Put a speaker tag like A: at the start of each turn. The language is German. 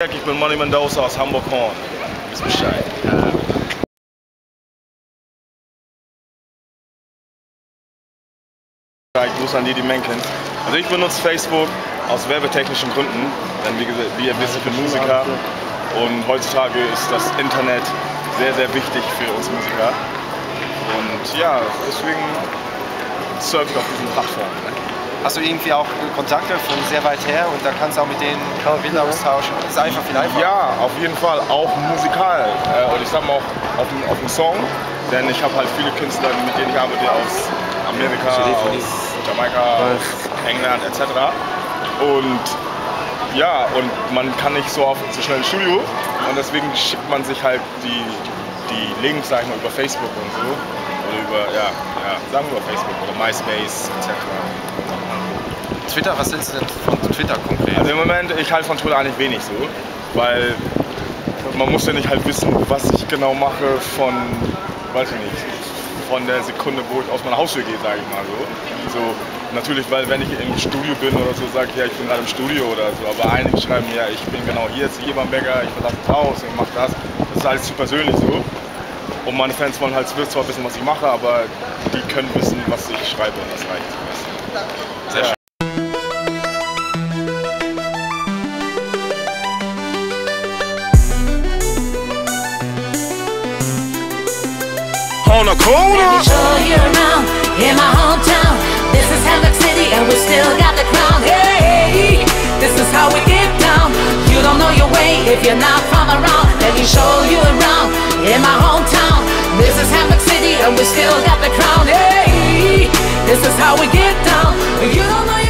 A: Ich bin Money Mendoza aus Hamburg-Horn. Wisst Bescheid. Gruß an die, die Menken. Also ich benutze Facebook aus werbetechnischen Gründen, denn wie, wie ihr wisst, ich bin Musiker und heutzutage ist das Internet sehr, sehr wichtig für uns Musiker. Und ja, deswegen surfe ich auf diesen Plattformen. Ne?
B: Hast du irgendwie auch Kontakte von sehr weit her und da kannst du auch mit denen Bilder austauschen? Das ist einfach viel einfacher. Ja,
A: auf jeden Fall, auch musikal. Äh, und ich sag mal auch auf dem, auf dem Song, denn ich habe halt viele Künstler, mit denen ich arbeite aus Amerika, aus Jamaika, aus England etc. Und ja, und man kann nicht so oft so schnell ins Studio und deswegen schickt man sich halt die, die Links, sag ich mal, über Facebook und so. Oder über, ja, ja, sagen wir über Facebook oder MySpace etc.
B: Twitter, was hältst du denn von Twitter konkret? Also im
A: Moment, ich halte von Twitter eigentlich wenig so, weil man muss ja nicht halt wissen, was ich genau mache von, weiß ich nicht, von der Sekunde, wo ich aus meiner Haustür gehe, sage ich mal so. so. Natürlich, weil wenn ich im Studio bin oder so, sage ich ja, ich bin gerade im Studio oder so, aber einige schreiben ja, ich bin genau hier, jetzt hier beim Bäcker, ich verlasse das Haus, ich mache das. Das ist alles zu persönlich so. Und meine Fans wollen halt zwar wissen, was ich mache, aber die können wissen, was ich schreibe und das reicht. Sehr schön.
C: On a corner.
D: Around in my hometown. This is Hamburg City and we still got the crown. Hey, this is how we get down. You don't know your way if you're not from around. Let me show you around in my hometown. This is Hammock City and we still got the crown. Hey, this is how we get down. You don't know.